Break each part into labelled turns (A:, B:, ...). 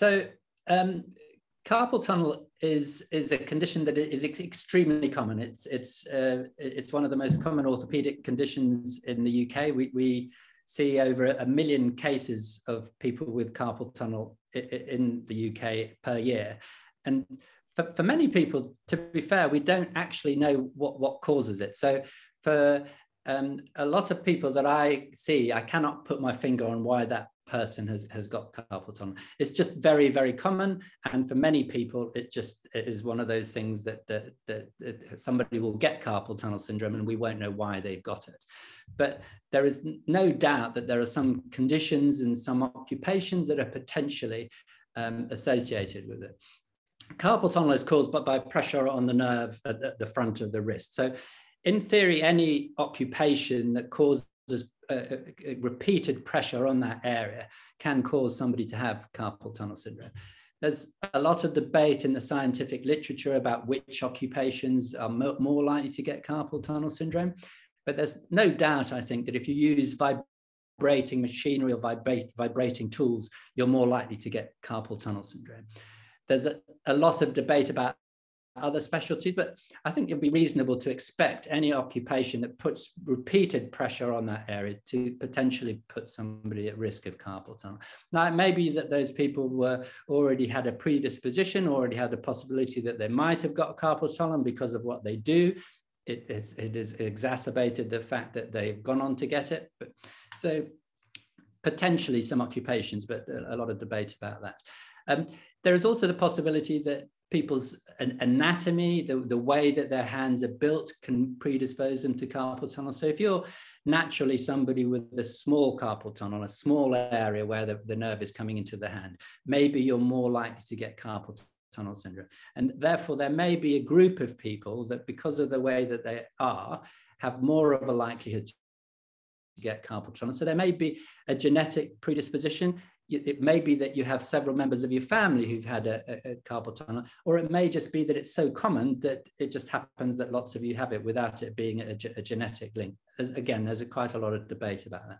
A: So um, carpal tunnel is is a condition that is extremely common. It's it's uh, it's one of the most common orthopedic conditions in the UK. We we see over a million cases of people with carpal tunnel in the UK per year, and for, for many people, to be fair, we don't actually know what what causes it. So for um, a lot of people that I see, I cannot put my finger on why that person has, has got carpal tunnel. It's just very, very common. And for many people, it just it is one of those things that, that, that, that, somebody will get carpal tunnel syndrome and we won't know why they've got it. But there is no doubt that there are some conditions and some occupations that are potentially um, associated with it. Carpal tunnel is caused by, by pressure on the nerve at the, the front of the wrist. So in theory, any occupation that causes uh, repeated pressure on that area can cause somebody to have carpal tunnel syndrome. There's a lot of debate in the scientific literature about which occupations are mo more likely to get carpal tunnel syndrome. But there's no doubt, I think, that if you use vibrating machinery or vibrate, vibrating tools, you're more likely to get carpal tunnel syndrome. There's a, a lot of debate about other specialties, but I think it'd be reasonable to expect any occupation that puts repeated pressure on that area to potentially put somebody at risk of carpal tunnel. Now, it may be that those people were already had a predisposition, already had a possibility that they might have got carpal tunnel because of what they do. It, it's, it has exacerbated the fact that they've gone on to get it. But, so potentially some occupations, but a, a lot of debate about that. Um, there is also the possibility that people's anatomy, the, the way that their hands are built can predispose them to carpal tunnel. So if you're naturally somebody with a small carpal tunnel, a small area where the, the nerve is coming into the hand, maybe you're more likely to get carpal tunnel syndrome. And therefore, there may be a group of people that, because of the way that they are, have more of a likelihood to get carpal tunnel. So there may be a genetic predisposition it may be that you have several members of your family who've had a, a, a, carpal tunnel, or it may just be that it's so common that it just happens that lots of you have it without it being a, a genetic link. As, again, there's quite a lot of debate about that.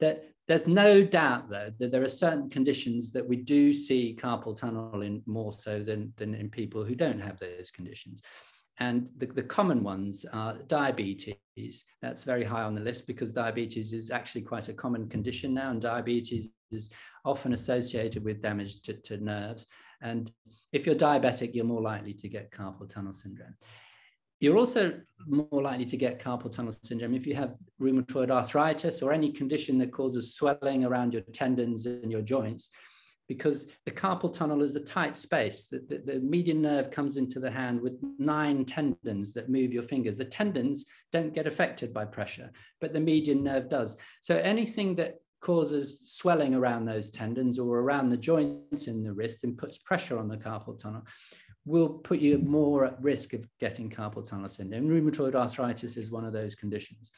A: That there's no doubt, though, that there are certain conditions that we do see carpal tunnel in more so than, than in people who don't have those conditions. And the, the common ones are diabetes. That's very high on the list because diabetes is actually quite a common condition now, and diabetes is often associated with damage to, to nerves. And if you're diabetic, you're more likely to get carpal tunnel syndrome. You're also more likely to get carpal tunnel syndrome if you have rheumatoid arthritis or any condition that causes swelling around your tendons and your joints because the carpal tunnel is a tight space. The, the, the, median nerve comes into the hand with nine tendons that move your fingers. The tendons don't get affected by pressure, but the median nerve does. So anything that causes swelling around those tendons or around the joints in the wrist and puts pressure on the carpal tunnel will put you more at risk of getting carpal tunnel syndrome. Rheumatoid arthritis is one of those conditions.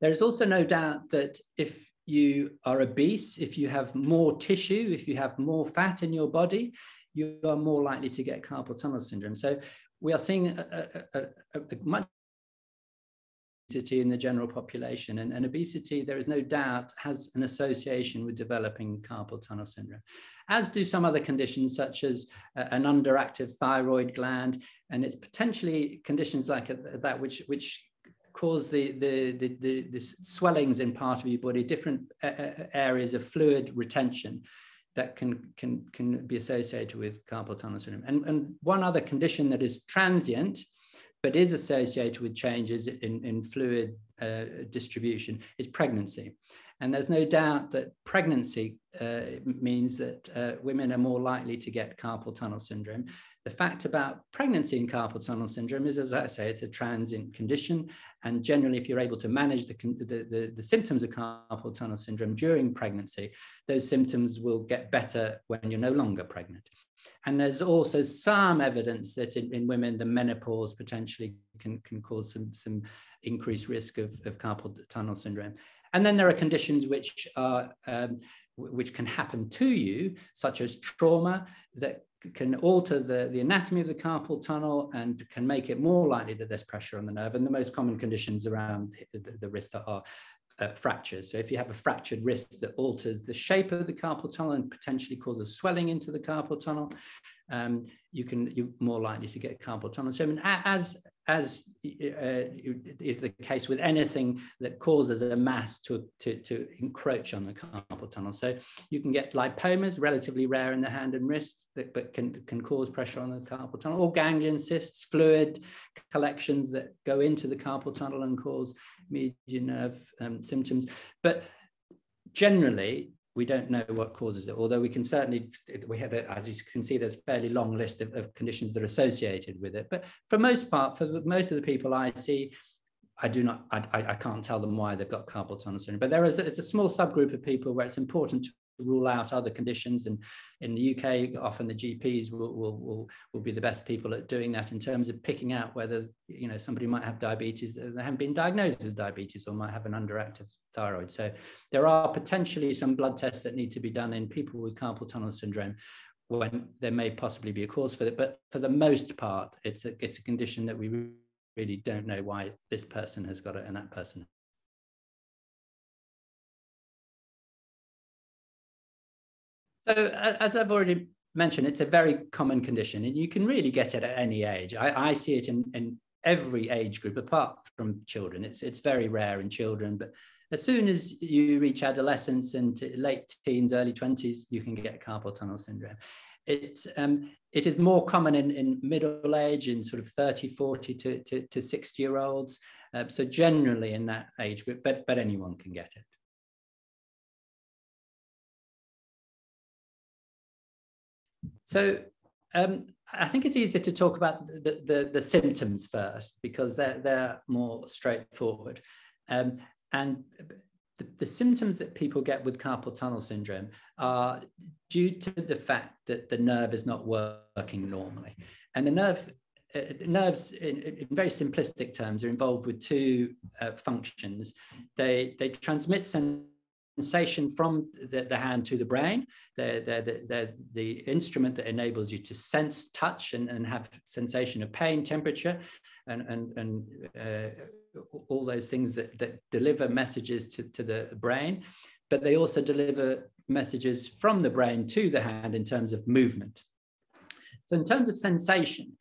A: There is also no doubt that if you are obese, if you have more tissue, if you have more fat in your body, you are more likely to get carpal tunnel syndrome. So we are seeing a, a, a, a much obesity in the general population. And, and, obesity, there is no doubt, has an association with developing carpal tunnel syndrome, as do some other conditions such as uh, an underactive thyroid gland. And it's potentially conditions like that which, which cause the, the, the, the, the swellings in part of your body, different uh, uh, areas of fluid retention that can, can, can be associated with carpal tunnel syndrome. And, and one other condition that is transient, but is associated with changes in, in fluid uh, distribution is pregnancy. And there's no doubt that pregnancy uh, means that uh, women are more likely to get carpal tunnel syndrome. The fact about pregnancy and carpal tunnel syndrome is, as I say, it's a transient condition. And generally, if you're able to manage the, the, the, the symptoms of carpal tunnel syndrome during pregnancy, those symptoms will get better when you're no longer pregnant. And there's also some evidence that in, in women, the menopause potentially can, can cause some, some increased risk of, of carpal tunnel syndrome. And then there are conditions which are um, which can happen to you, such as trauma that can alter the, the anatomy of the carpal tunnel and can make it more likely that there's pressure on the nerve. And the most common conditions around the, the wrist are uh, fractures. So if you have a fractured wrist that alters the shape of the carpal tunnel and potentially causes swelling into the carpal tunnel, um, you can you're more likely to get carpal tunnel syndrome. As as uh, is the case with anything that causes a mass to, to, to encroach on the carpal tunnel. So you can get lipomas, relatively rare in the hand and wrist, that, but can, can cause pressure on the carpal tunnel, or ganglion cysts, fluid collections that go into the carpal tunnel and cause median nerve um, symptoms. But generally, we don't know what causes it, although we can certainly, we have, a, as you can see, there's a fairly long list of, of, conditions that are associated with it. But for most part, for the, most of the people I see, I do not, I, I can't tell them why they've got carpal tunnel syndrome. But there is a, it's a small subgroup of people where it's important to rule out other conditions. And in the UK, often the GPs will, will, will, will be the best people at doing that in terms of picking out whether, you know, somebody might have diabetes, uh, they haven't been diagnosed with diabetes or might have an underactive thyroid. So there are potentially some blood tests that need to be done in people with carpal tunnel syndrome when there may possibly be a cause for it. But for the most part, it's a, it's a condition that we really don't know why this person has got it and that person So as I've already mentioned, it's a very common condition and you can really get it at any age. I, I see it in, in every age group apart from children. It's, it's very rare in children, but as soon as you reach adolescence and late teens, early 20s, you can get carpal tunnel syndrome. It, um, it is more common in, in middle age, in sort of 30, 40 to, to, to 60 year olds. Uh, so generally in that age group, but, but anyone can get it. So um, I think it's easier to talk about the, the, the, symptoms first because they're, they're more straightforward. Um, and the, the, symptoms that people get with carpal tunnel syndrome are due to the fact that the nerve is not working normally. And the nerve, uh, nerves, in, in, very simplistic terms, are involved with two uh, functions. They, they transmit sensation from the, the, hand to the brain. They're, they're, they're, the instrument that enables you to sense touch and, and have sensation of pain, temperature, and, and, and uh, all those things that, that deliver messages to, to the brain. But they also deliver messages from the brain to the hand in terms of movement. So in terms of sensation,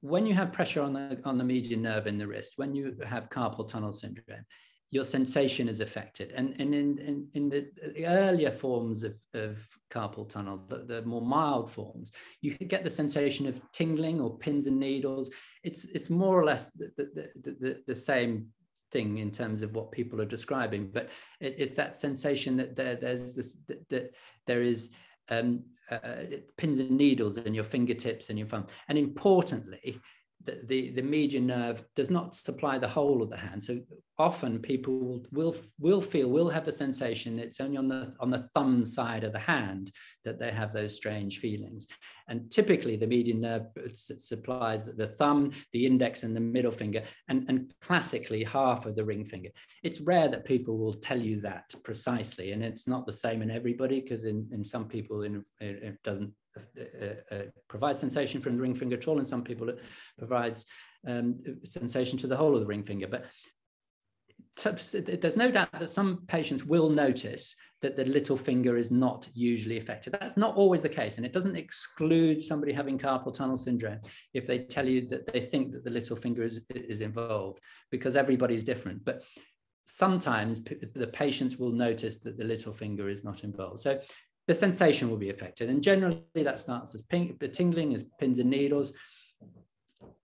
A: when you have pressure on the, on the median nerve in the wrist, when you have carpal tunnel syndrome, your sensation is affected. And, and in, in, in the, the, earlier forms of, of carpal tunnel, the, the, more mild forms, you could get the sensation of tingling or pins and needles. It's, it's more or less the, the, the, same thing in terms of what people are describing, but it, it's that sensation that there, there's this, that, that there is um, uh, pins and needles in your fingertips and your thumb. And importantly, the, the, the median nerve does not supply the whole of the hand. So often people will, will feel, will have the sensation it's only on the, on the thumb side of the hand that they have those strange feelings. And typically the median nerve supplies the thumb, the index and the middle finger, and, and classically half of the ring finger. It's rare that people will tell you that precisely. And it's not the same in everybody because in, in some people in, it doesn't uh, uh, provides sensation from the ring finger at all. In some people, it provides um, sensation to the whole of the ring finger. But there's no doubt that some patients will notice that the little finger is not usually affected. That's not always the case, and it doesn't exclude somebody having carpal tunnel syndrome if they tell you that they think that the little finger is, is involved, because everybody's different. But sometimes the patients will notice that the little finger is not involved. So the sensation will be affected. And generally that starts as ping, the tingling as pins and needles.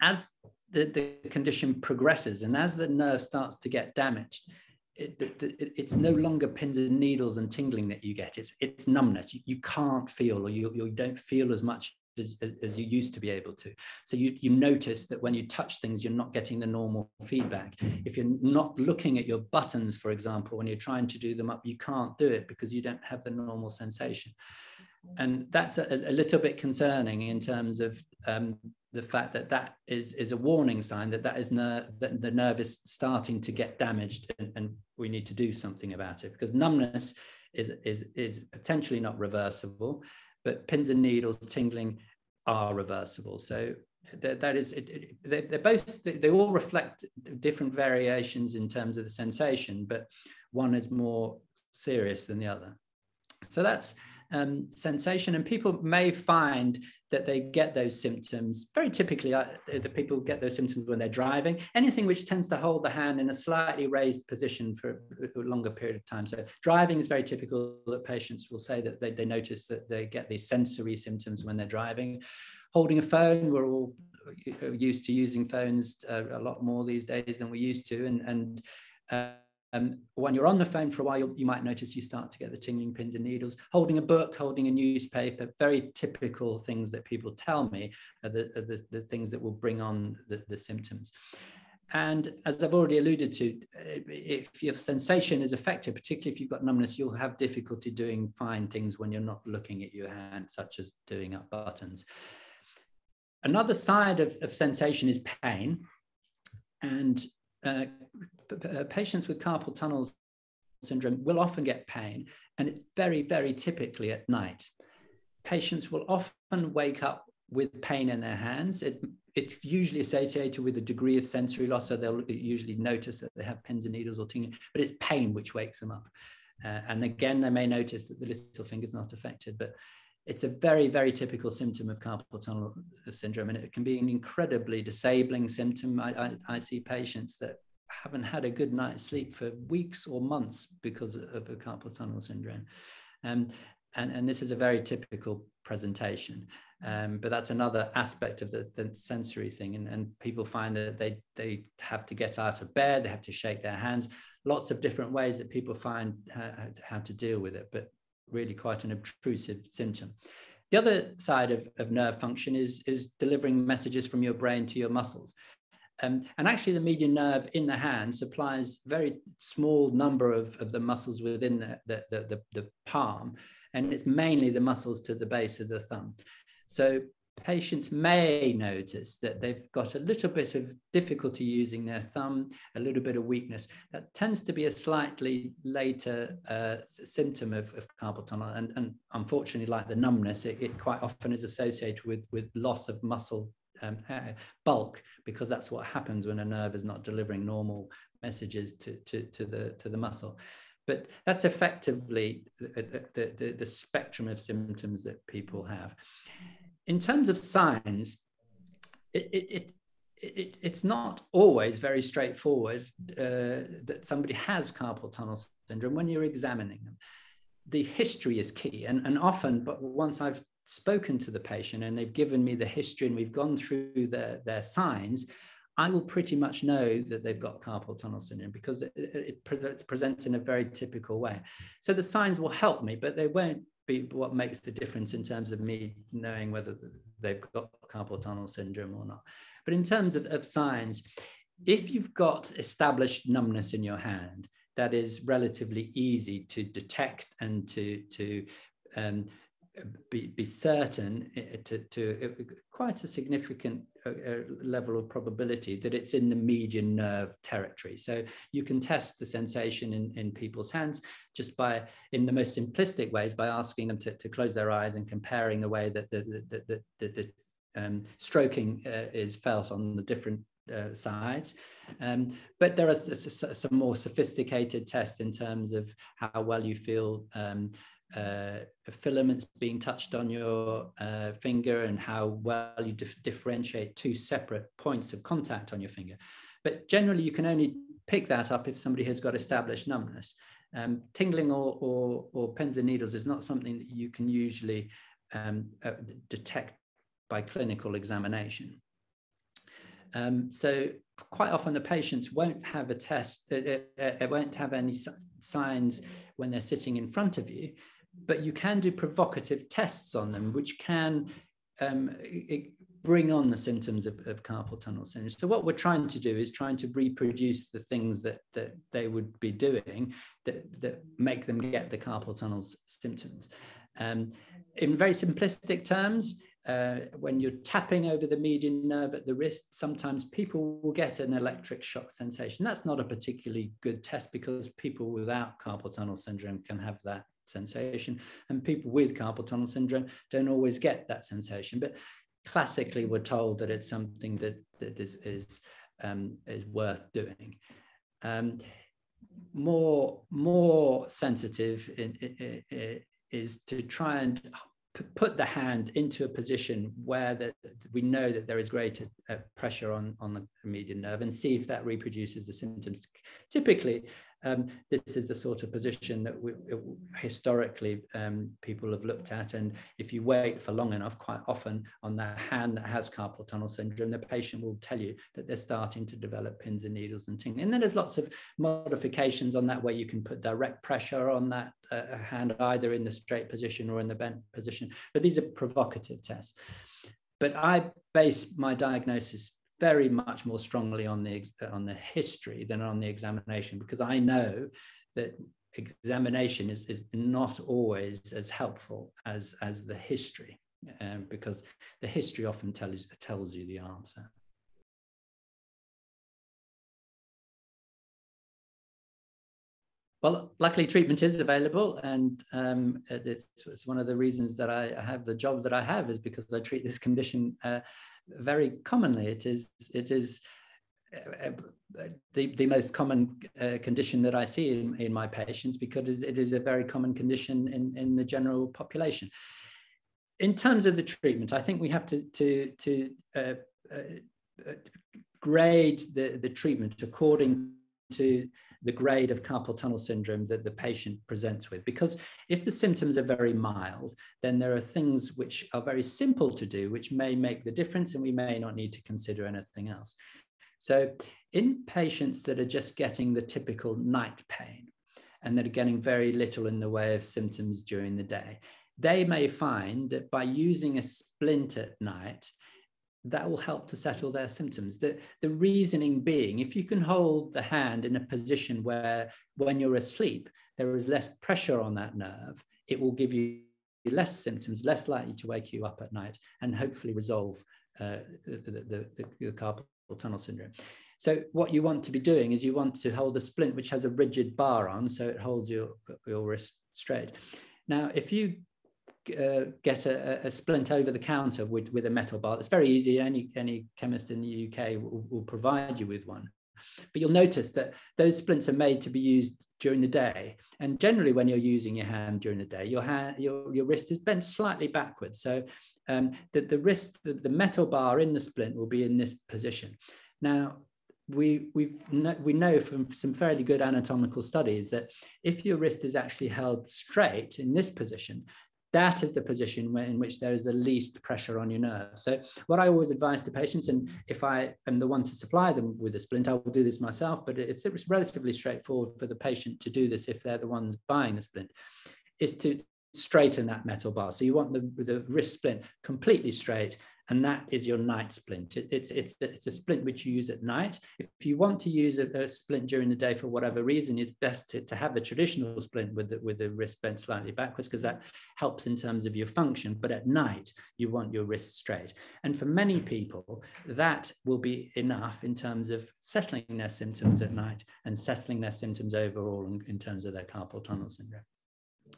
A: As the, the condition progresses and as the nerve starts to get damaged, it, it, it's no longer pins and needles and tingling that you get. It's, it's numbness. You, you can't feel or you, you don't feel as much as, as you used to be able to. So you, you notice that when you touch things, you're not getting the normal feedback. If you're not looking at your buttons, for example, when you're trying to do them up, you can't do it because you don't have the normal sensation. And that's a, a little bit concerning in terms of um, the fact that that is, is a warning sign that that is ner- that the nerve is starting to get damaged and, and we need to do something about it because numbness is, is, is potentially not reversible but pins and needles tingling are reversible. So that, that is, it, it, they, they're both, they, they all reflect different variations in terms of the sensation, but one is more serious than the other. So that's um, sensation. And people may find that they get those symptoms. Very typically, uh, the people get those symptoms when they're driving. Anything which tends to hold the hand in a slightly raised position for a longer period of time. So driving is very typical that patients will say that they, they notice that they get these sensory symptoms when they're driving. Holding a phone, we're all uh, used to using phones uh, a lot more these days than we used to. And, and uh, um, when you're on the phone for a while, you might notice you start to get the tingling pins and needles. Holding a book, holding a newspaper, very typical things that people tell me are the, are the, the, things that will bring on the, the symptoms. And as I've already alluded to, if your sensation is affected, particularly if you've got numbness, you'll have difficulty doing fine things when you're not looking at your hand, such as doing up buttons. Another side of, of sensation is pain. And uh, patients with carpal tunnel syndrome will often get pain, and it's very, very typically at night. Patients will often wake up with pain in their hands. It, it's usually associated with a degree of sensory loss, so they'll usually notice that they have pins and needles or tingling, but it's pain which wakes them up. Uh, and again, they may notice that the little finger's not affected, but it's a very, very typical symptom of carpal tunnel syndrome, and it can be an incredibly disabling symptom. I, I, I see patients that haven't had a good night's sleep for weeks or months because of a carpal tunnel syndrome. Um, and, and this is a very typical presentation. Um, but that's another aspect of the, the sensory thing. And, and people find that they, they have to get out of bed, they have to shake their hands, lots of different ways that people find how, how to deal with it, but really quite an obtrusive symptom. The other side of, of nerve function is, is delivering messages from your brain to your muscles. Um, and actually, the median nerve in the hand supplies very small number of, of the muscles within the, the, the, the, palm, and it's mainly the muscles to the base of the thumb. So patients may notice that they've got a little bit of difficulty using their thumb, a little bit of weakness. That tends to be a slightly later uh, symptom of, of carpal tunnel. And, and unfortunately, like the numbness, it, it, quite often is associated with, with loss of muscle um, uh, bulk because that's what happens when a nerve is not delivering normal messages to, to, to, the, to the muscle. But that's effectively the, the, the, the spectrum of symptoms that people have. In terms of signs, it, it, it it, it's not always very straightforward uh, that somebody has carpal tunnel syndrome when you're examining them. The history is key, and, and often, but once I've spoken to the patient and they've given me the history and we've gone through their, their signs, I will pretty much know that they've got carpal tunnel syndrome because it, it, it presents in a very typical way. So the signs will help me, but they won't be what makes the difference in terms of me knowing whether they've got carpal tunnel syndrome or not. But in terms of, of signs, if you've got established numbness in your hand, that is relatively easy to detect and to, to um, be, be certain eh, to, to eh, quite a significant level of probability that it's in the median nerve territory. So you can test the sensation in, in people's hands just by, in the most simplistic ways, by asking them to, to close their eyes and comparing the way that the, the, the, the, the um, stroking uh, is felt on the different uh, sides. Um, but there are some more sophisticated tests in terms of how well you feel um, uh, filaments being touched on your uh, finger and how well you dif differentiate two separate points of contact on your finger. But generally, you can only pick that up if somebody has got established numbness. Um, tingling or, or, or, pins and needles is not something that you can usually um, uh, detect by clinical examination. Um, so quite often the patients won't have a test, it, it, it won't have any signs when they're sitting in front of you, but you can do provocative tests on them, which can um, bring on the symptoms of, of, carpal tunnel syndrome. So what we're trying to do is trying to reproduce the things that, that they would be doing that, that make them get the carpal tunnel's symptoms. Um, in very simplistic terms, uh, when you're tapping over the median nerve at the wrist, sometimes people will get an electric shock sensation. That's not a particularly good test because people without carpal tunnel syndrome can have that sensation. And people with carpal tunnel syndrome don't always get that sensation. But classically we're told that it's something that, that is, is, um, is worth doing. Um, more, more sensitive in, in, in, is to try and put the hand into a position where the, we know that there is greater uh, pressure on, on the median nerve and see if that reproduces the symptoms. Typically, um, this is the sort of position that we, historically um, people have looked at. And if you wait for long enough, quite often on the hand that has carpal tunnel syndrome, the patient will tell you that they're starting to develop pins and needles and tingling. And then there's lots of modifications on that where you can put direct pressure on that uh, hand, either in the straight position or in the bent position. But these are provocative tests. But I base my diagnosis very much more strongly on the on the history than on the examination because I know that examination is, is not always as helpful as as the history um, because the history often tells tells you the answer. Well, luckily treatment is available, and um, it's, it's, one of the reasons that I have the job that I have is because I treat this condition uh, very commonly. It is it is uh, uh, the, the most common uh, condition that I see in, in my patients because it is a very common condition in, in the general population. In terms of the treatment, I think we have to, to, to uh, uh, grade the, the treatment according to the grade of carpal tunnel syndrome that the patient presents with. Because if the symptoms are very mild, then there are things which are very simple to do, which may make the difference, and we may not need to consider anything else. So, in patients that are just getting the typical night pain and that are getting very little in the way of symptoms during the day, they may find that by using a splint at night, that will help to settle their symptoms. The, the reasoning being, if you can hold the hand in a position where when you're asleep, there is less pressure on that nerve, it will give you less symptoms, less likely to wake you up at night, and hopefully resolve uh, the, the, the, carpal tunnel syndrome. So what you want to be doing is you want to hold a splint which has a rigid bar on, so it holds your, your wrist straight. Now, if you uh, get a, a, splint over the counter with, with a metal bar. It's very easy. Any, any chemist in the UK will, will provide you with one. But you'll notice that those splints are made to be used during the day. And generally, when you're using your hand during the day, your hand, your, your wrist is bent slightly backwards. So um, the, the wrist, the, the metal bar in the splint will be in this position. Now, we we we know from some fairly good anatomical studies that if your wrist is actually held straight in this position, that is the position where, in which there is the least pressure on your nerve. So what I always advise to patients, and if I am the one to supply them with a splint, I will do this myself, but it's, it's relatively straightforward for the patient to do this if they're the ones buying the splint, is to straighten that metal bar. So you want the, the wrist splint completely straight and that is your night splint. It, it's, it's, it's a splint which you use at night. If you want to use a, a splint during the day for whatever reason, it's best to, to have the traditional splint with the, with the wrist bent slightly backwards because that helps in terms of your function. But at night, you want your wrist straight. And for many people, that will be enough in terms of settling their symptoms at night and settling their symptoms overall in, in terms of their carpal tunnel syndrome.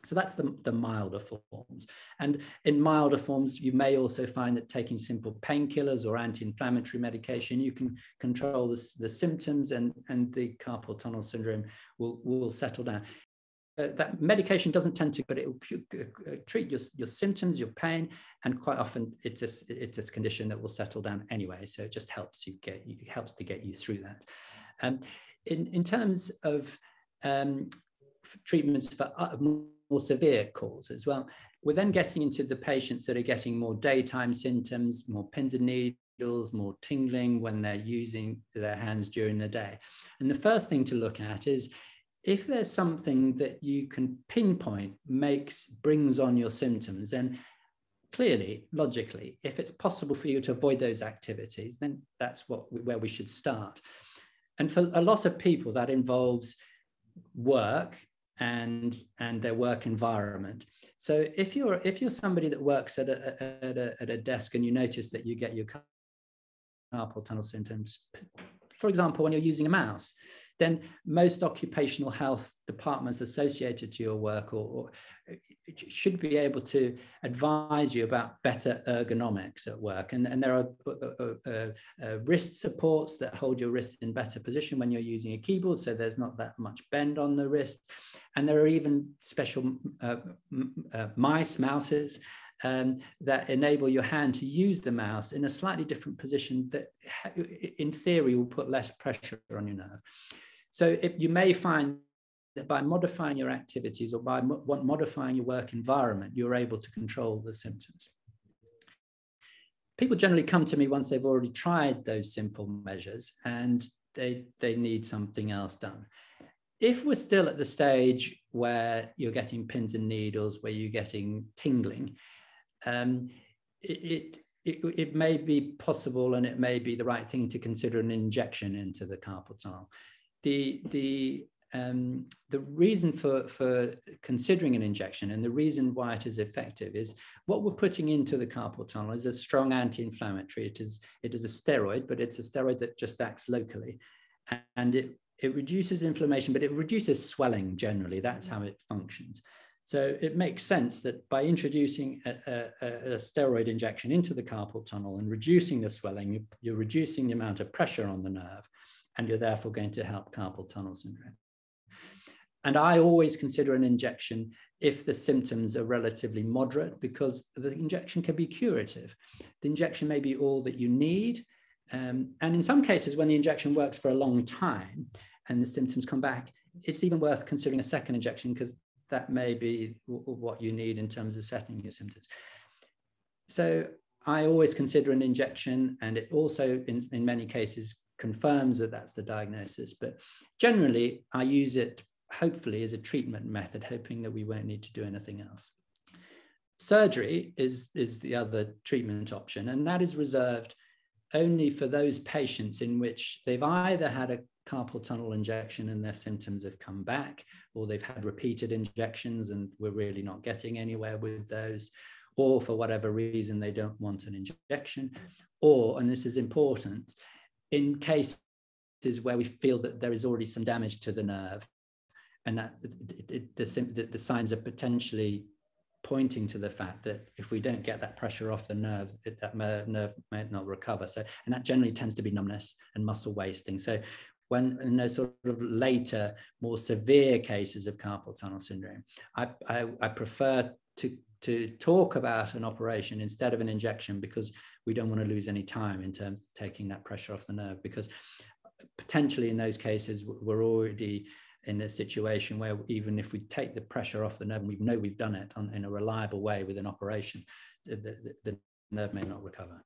A: So that's the, the milder forms. And in milder forms, you may also find that taking simple painkillers or anti-inflammatory medication, you can control the, the symptoms and, and the carpal tunnel syndrome will, will settle down. Uh, that medication doesn't tend to, but it will treat your, your symptoms, your pain, and quite often it's a, it's a condition that will settle down anyway. So it just helps you get, it helps to get you through that. Um, in, in terms of um, treatments for uh, more severe cause as Well, we're then getting into the patients that are getting more daytime symptoms, more pins and needles, more tingling when they're using their hands during the day. And the first thing to look at is if there's something that you can pinpoint makes brings on your symptoms, then clearly, logically, if it's possible for you to avoid those activities, then that's what where we should start. And for a lot of people, that involves work and and their work environment. So if you're if you're somebody that works at a, at a, at a desk and you notice that you get your carpal tunnel symptoms, for example, when you're using a mouse, then most occupational health departments associated to your work or, or should be able to advise you about better ergonomics at work. And, and there are uh, uh, uh, uh, wrist supports that hold your wrist in better position when you're using a keyboard, so there's not that much bend on the wrist. And there are even special uh, uh, mice, mouses, um, that enable your hand to use the mouse in a slightly different position that in theory will put less pressure on your nerve. So it, you may find that by modifying your activities or by mo modifying your work environment, you're able to control the symptoms. People generally come to me once they've already tried those simple measures and they, they need something else done. If we're still at the stage where you're getting pins and needles, where you're getting tingling, um, it, it, it, may be possible and it may be the right thing to consider an injection into the carpal tunnel. The, the um, the reason for, for considering an injection and the reason why it is effective is what we're putting into the carpal tunnel is a strong anti-inflammatory. It is, it is a steroid, but it's a steroid that just acts locally. And it, it reduces inflammation, but it reduces swelling generally. That's how it functions. So it makes sense that by introducing a, a, a, steroid injection into the carpal tunnel and reducing the swelling, you're reducing the amount of pressure on the nerve, and you're therefore going to help carpal tunnel syndrome. And I always consider an injection if the symptoms are relatively moderate because the injection can be curative. The injection may be all that you need. Um, and in some cases, when the injection works for a long time and the symptoms come back, it's even worth considering a second injection because that may be what you need in terms of settling your symptoms. So I always consider an injection, and it also, in, in many cases, confirms that that's the diagnosis. But generally, I use it hopefully as a treatment method, hoping that we won't need to do anything else. Surgery is, is the other treatment option, and that is reserved only for those patients in which they've either had a carpal tunnel injection and their symptoms have come back, or they've had repeated injections and we're really not getting anywhere with those, or for whatever reason they don't want an injection, or, and this is important, in cases where we feel that there is already some damage to the nerve and that the, the signs are potentially pointing to the fact that if we don't get that pressure off the nerve, that nerve may not recover. So, and that generally tends to be numbness and muscle wasting. So, when in those sort of later, more severe cases of carpal tunnel syndrome, I, I, I prefer to to talk about an operation instead of an injection because we don't want to lose any time in terms of taking that pressure off the nerve because potentially in those cases we're already in a situation where even if we take the pressure off the nerve and we know we've done it on, in a reliable way with an operation, the, the, the nerve may not recover.